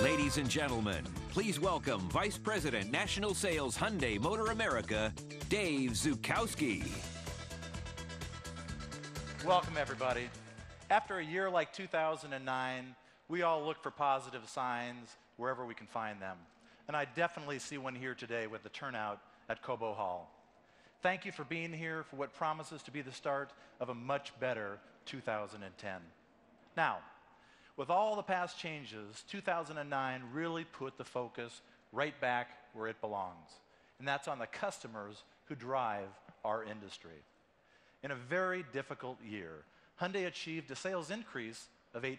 Ladies and gentlemen, please welcome Vice President National Sales Hyundai Motor America, Dave Zuchowski. Welcome, everybody. After a year like 2009, we all look for positive signs wherever we can find them. And I definitely see one here today with the turnout at Cobo Hall. Thank you for being here for what promises to be the start of a much better 2010. Now, with all the past changes, 2009 really put the focus right back where it belongs, and that's on the customers who drive our industry. In a very difficult year, Hyundai achieved a sales increase of 8%,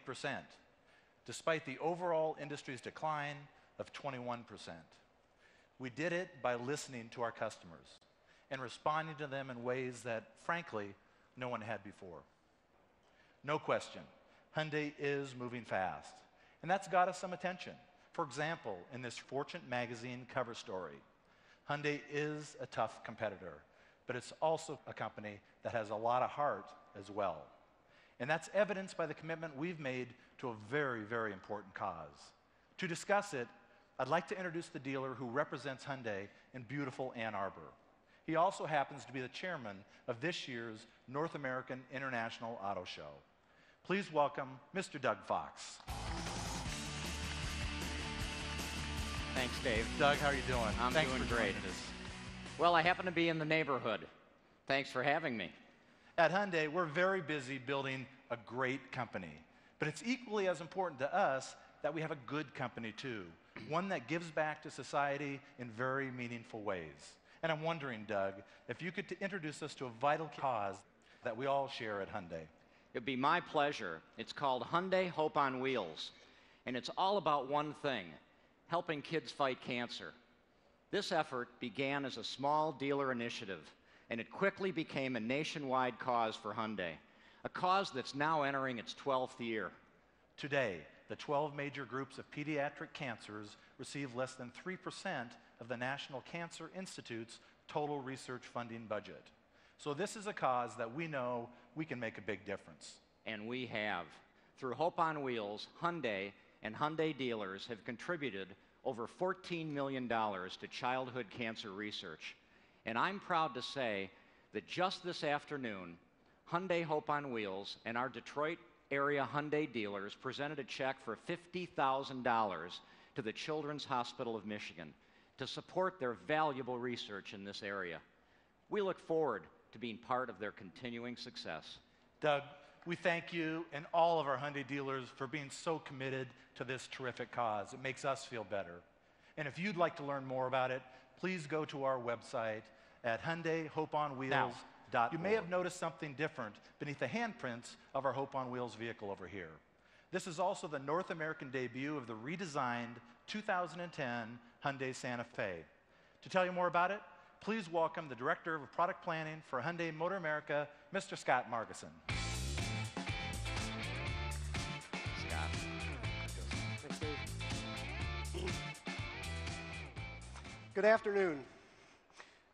despite the overall industry's decline of 21%. We did it by listening to our customers and responding to them in ways that, frankly, no one had before. No question, Hyundai is moving fast, and that's got us some attention. For example, in this Fortune magazine cover story, Hyundai is a tough competitor, but it's also a company that has a lot of heart as well. And that's evidenced by the commitment we've made to a very, very important cause. To discuss it, I'd like to introduce the dealer who represents Hyundai in beautiful Ann Arbor. He also happens to be the chairman of this year's North American International Auto Show. Please welcome Mr. Doug Fox. Thanks, Dave. Doug, how are you doing? I'm Thanks doing great. us. Well, I happen to be in the neighborhood. Thanks for having me. At Hyundai, we're very busy building a great company, but it's equally as important to us that we have a good company too, one that gives back to society in very meaningful ways. And I'm wondering, Doug, if you could t- introduce us to a vital cause that we all share at Hyundai. It'd be my pleasure. It's called Hyundai Hope on Wheels, and it's all about one thing helping kids fight cancer. This effort began as a small dealer initiative, and it quickly became a nationwide cause for Hyundai, a cause that's now entering its 12th year. Today, the 12 major groups of pediatric cancers receive less than 3% of the National Cancer Institute's total research funding budget. So, this is a cause that we know we can make a big difference. And we have. Through Hope on Wheels, Hyundai and Hyundai dealers have contributed over $14 million to childhood cancer research. And I'm proud to say that just this afternoon, Hyundai Hope on Wheels and our Detroit area Hyundai dealers presented a check for $50,000 to the Children's Hospital of Michigan to support their valuable research in this area. We look forward to being part of their continuing success. Doug, we thank you and all of our Hyundai dealers for being so committed to this terrific cause. It makes us feel better. And if you'd like to learn more about it, please go to our website at HyundaiHopeOnWheels.com. You may have noticed something different beneath the handprints of our Hope on Wheels vehicle over here. This is also the North American debut of the redesigned 2010 Hyundai Santa Fe. To tell you more about it, please welcome the Director of Product Planning for Hyundai Motor America, Mr. Scott Margason. Scott. Thanks, Dave. Good afternoon.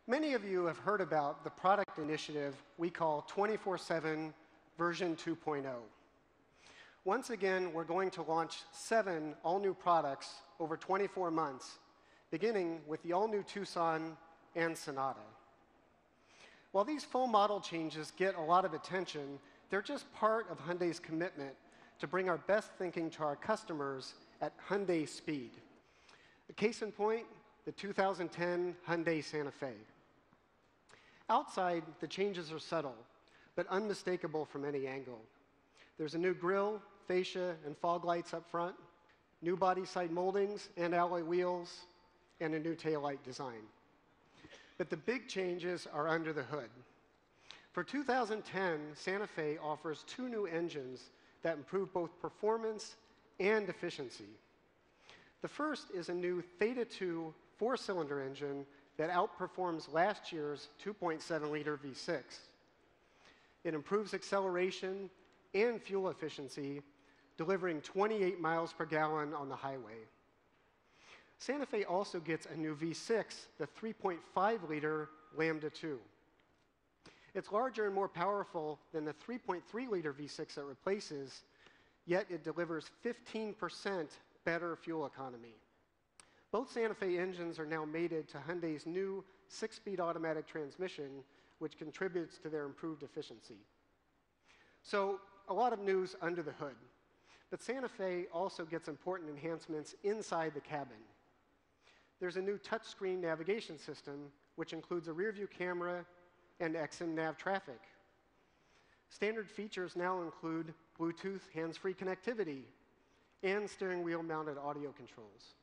Many of you have heard about the product initiative we call 24 7 version 2.0. Once again, we're going to launch seven all new products over 24 months, beginning with the all new Tucson and Sonata. While these full model changes get a lot of attention, they're just part of Hyundai's commitment to bring our best thinking to our customers at Hyundai speed. A case in point, the 2010 Hyundai Santa Fe. Outside, the changes are subtle, but unmistakable from any angle. There's a new grille, fascia, and fog lights up front, new body side moldings and alloy wheels, and a new taillight design. But the big changes are under the hood. For 2010, Santa Fe offers two new engines that improve both performance and efficiency. The first is a new Theta 2 four cylinder engine that outperforms last year's 2.7 liter V6. It improves acceleration and fuel efficiency, delivering 28 miles per gallon on the highway. Santa Fe also gets a new V6, the 3.5 liter Lambda 2. It's larger and more powerful than the 3.3 liter V6 it replaces, yet it delivers 15% better fuel economy. Both Santa Fe engines are now mated to Hyundai's new six-speed automatic transmission, which contributes to their improved efficiency. So a lot of news under the hood. But Santa Fe also gets important enhancements inside the cabin. There's a new touchscreen navigation system, which includes a rearview camera and XM nav traffic. Standard features now include Bluetooth hands free connectivity and steering wheel mounted audio controls.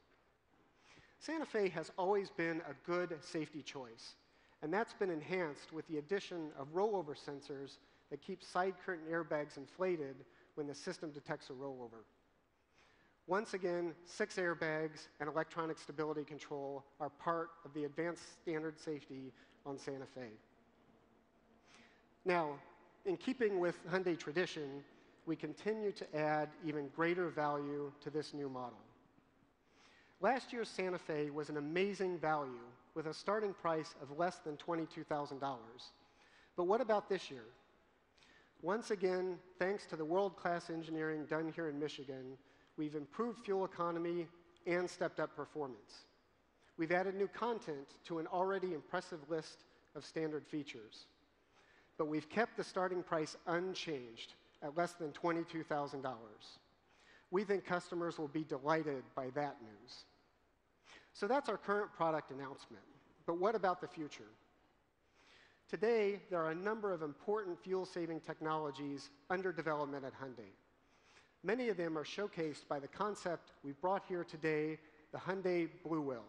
Santa Fe has always been a good safety choice, and that's been enhanced with the addition of rollover sensors that keep side curtain airbags inflated when the system detects a rollover. Once again, six airbags and electronic stability control are part of the advanced standard safety on Santa Fe. Now, in keeping with Hyundai tradition, we continue to add even greater value to this new model. Last year's Santa Fe was an amazing value with a starting price of less than $22,000. But what about this year? Once again, thanks to the world-class engineering done here in Michigan, we've improved fuel economy and stepped up performance. We've added new content to an already impressive list of standard features. But we've kept the starting price unchanged at less than $22,000. We think customers will be delighted by that news. So that's our current product announcement. But what about the future? Today, there are a number of important fuel-saving technologies under development at Hyundai. Many of them are showcased by the concept we've brought here today, the Hyundai Blue-Will.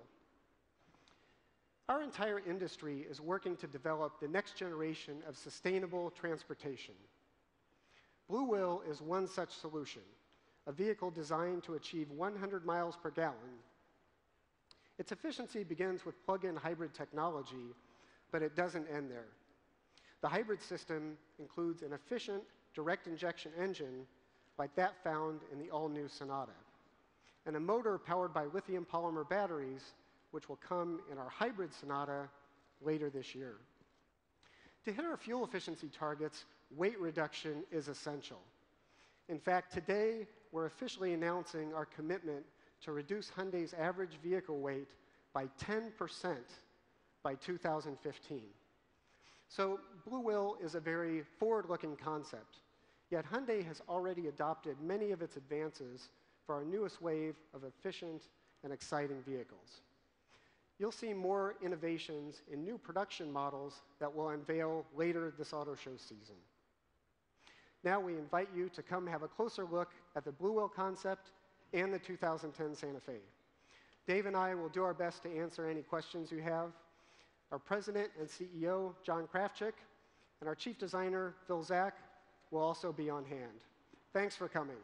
Our entire industry is working to develop the next generation of sustainable transportation. Blue-Will is one such solution, a vehicle designed to achieve 100 miles per gallon. Its efficiency begins with plug-in hybrid technology but it doesn't end there. The hybrid system includes an efficient direct injection engine like that found in the all-new Sonata, and a motor powered by lithium polymer batteries, which will come in our hybrid Sonata later this year. To hit our fuel efficiency targets, weight reduction is essential. In fact, today, we're officially announcing our commitment to reduce Hyundai's average vehicle weight by 10% by 2015. So Blue-Will is a very forward-looking concept, yet Hyundai has already adopted many of its advances for our newest wave of efficient and exciting vehicles. You'll see more innovations in new production models that we'll unveil later this auto show season. Now we invite you to come have a closer look at the Blue-Will concept and the 2010 Santa Fe. Dave and I will do our best to answer any questions you have. Our president and CEO, John Krafcik, and our chief designer, Phil Zak, will also be on hand. Thanks for coming.